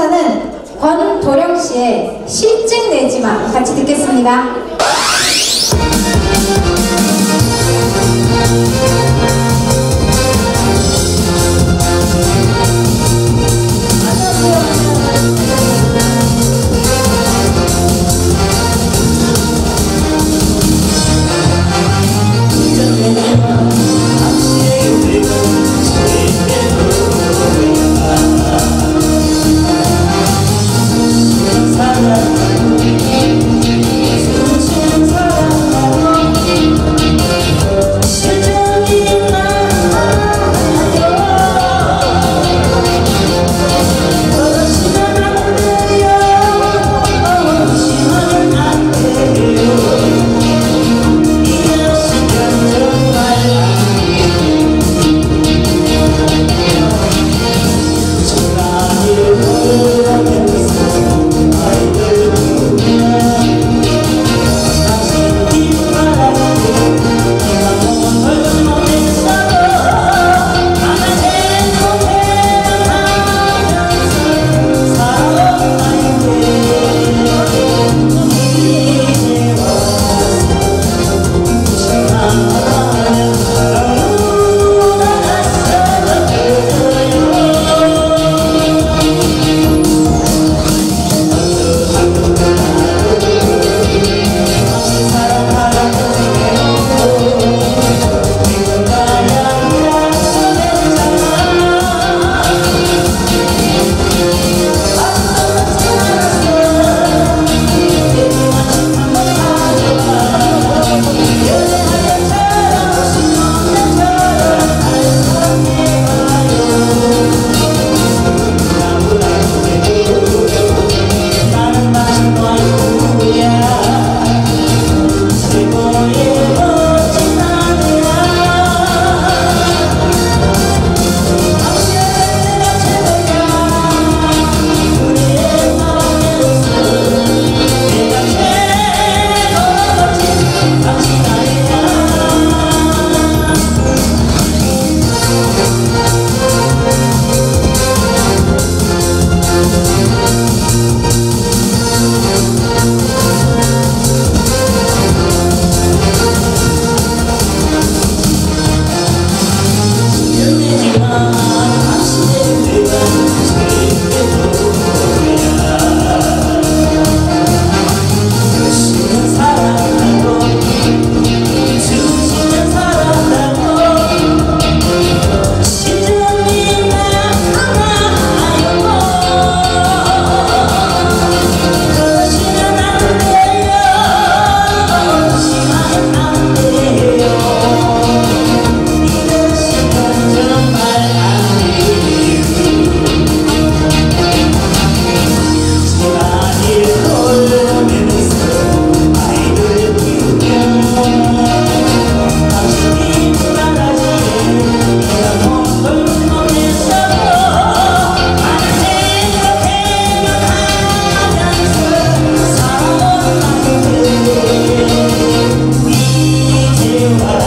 감사는 권도령 씨의 실증 내지마 같이 듣겠습니다. you